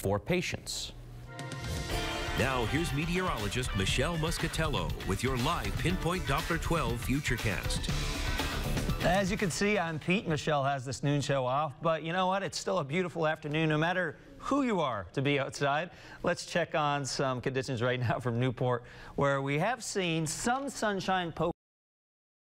for patients. Now, here's meteorologist Michelle Muscatello with your live Pinpoint Doppler 12 Futurecast. As you can see, I'm Pete. Michelle has this noon show off, but you know what? It's still a beautiful afternoon, no matter who you are to be outside. Let's check on some conditions right now from Newport, where we have seen some sunshine poke